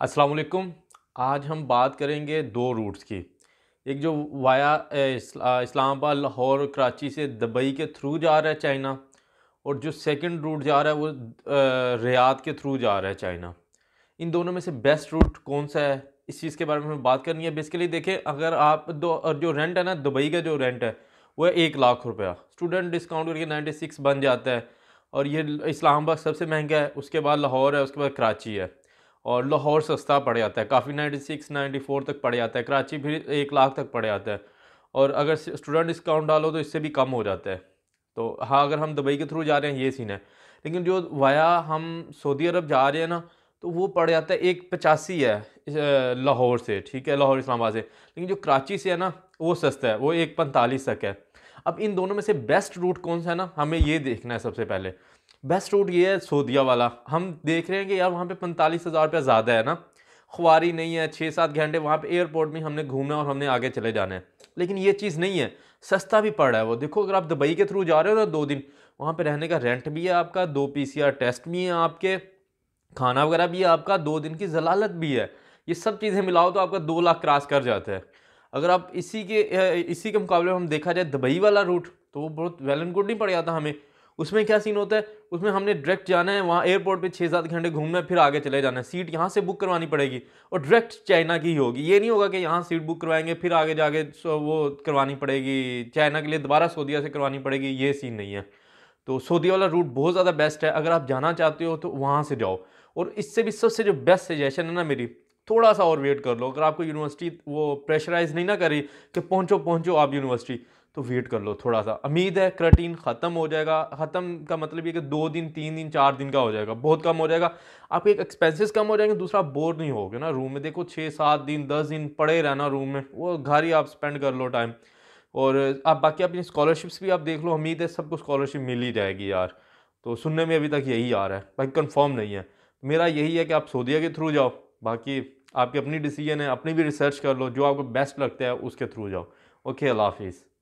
अस्सलाम वालेकुम आज हम बात करेंगे दो रूट्स की। एक जो वाया इस्लामाबाद, लाहौर कराची से दुबई के थ्रू जा रहा है चाइना और जो सेकंड रूट जा रहा है वो रियाद के थ्रू जा रहा है चाइना। इन दोनों में से बेस्ट रूट कौन सा है? इस चीज़ के बारे में हमें बात करनी है। बेसिकली देखें, अगर आप दो, और जो रेंट है ना, दुबई का जो रेंट है, वो है एक लाख रुपया। स्टूडेंट डिस्काउंट करके नाइन्टी सिक्स बन जाता है। और ये इस्लामाबाद सबसे महँगा है, उसके बाद लाहौर है, उसके बाद कराची है। और लाहौर सस्ता पड़ जाता है। काफ़ी नाइन्टी सिक्स नाइन्टी फोर तक पड़ जाता है। कराची फिर एक लाख तक पड़ जाता है। और अगर स्टूडेंट डिस्काउंट डालो तो इससे भी कम हो जाता है। तो हाँ अगर हम दुबई के थ्रू जा रहे हैं, ये सीन है। लेकिन जो वाया हम सऊदी अरब जा रहे हैं ना तो वो पड़ जाता है एक पचासी है लाहौर से, ठीक है, लाहौर इस्लामाबाद से। लेकिन जो कराची से है ना, वो सस्ता है, वो एक पैंतालीस तक है। अब इन दोनों में से बेस्ट रूट कौन सा है ना, हमें ये देखना है सबसे पहले। बेस्ट रूट ये है सोदिया वाला। हम देख रहे हैं कि यार वहाँ पे पैंतालीस हज़ार रुपया ज़्यादा है ना। खुआरी नहीं है, छः सात घंटे वहाँ पे एयरपोर्ट में हमने घूमना और हमने आगे चले जाना है। लेकिन ये चीज़ नहीं है, सस्ता भी पड़ रहा है वो। देखो, अगर आप दुबई के थ्रू जा रहे हो ना दो दिन, वहाँ पर रहने का रेंट भी है आपका, दो पीसीआर टेस्ट भी हैं आपके, खाना वगैरह भी है आपका, दो दिन की जलालत भी है। ये सब चीज़ें मिलाओ तो आपका दो लाख क्रॉस कर जाता है। अगर आप इसी के इसी के मुकाबले में हम देखा जाए दुबई वाला रूट तो वो बहुत वेल एंड गुड नहीं पड़ जाता हमें। उसमें क्या सीन होता है? उसमें हमने डायरेक्ट जाना है, वहाँ एयरपोर्ट पे छः सात घंटे घूमना है, फिर आगे चले जाना है। सीट यहाँ से बुक करवानी पड़ेगी और डायरेक्ट चाइना की ही होगी। ये नहीं होगा कि यहाँ सीट बुक करवाएँगे, फिर आगे जाके वो करवानी पड़ेगी। चाइना के लिए दोबारा सऊदिया से करवानी पड़ेगी, ये सीन नहीं है। तो सऊदी वाला रूट बहुत ज़्यादा बेस्ट है। अगर आप जाना चाहते हो तो वहाँ से जाओ। और इससे भी सबसे जो बेस्ट सजेशन है ना मेरी, थोड़ा सा और वेट कर लो। अगर आपको यूनिवर्सिटी वो प्रेशराइज नहीं ना करी कि पहुँचो पहुँचो आप यूनिवर्सिटी तो वेट कर लो थोड़ा सा उम्मीद है क्रटीन ख़त्म हो जाएगा। ख़त्म का मतलब ये कि दो दिन, तीन दिन, चार दिन का हो जाएगा। बहुत कम हो जाएगा। आपके एक एक्सपेंसेस कम हो जाएँगे, दूसरा बोर नहीं होगे ना रूम में। देखो छः सात दिन, दस दिन पड़े रहना रूम में। वो घर ही आप स्पेंड कर लो टाइम और आप बाकी अपनी स्कॉलरशिप्स भी आप देख लो। उम्मीद है सबको स्कॉलरशिप मिल ही जाएगी यार। तो सुनने में अभी तक यही आ रहा है। भाई कन्फर्म नहीं है। मेरा यही है कि आप सऊदिया के थ्रू जाओ। बाकी आपकी अपनी डिसीज़न है, अपनी भी रिसर्च कर लो। जो आपको बेस्ट लगता है, उसके थ्रू जाओ। ओके अल्लाह हाफिज़।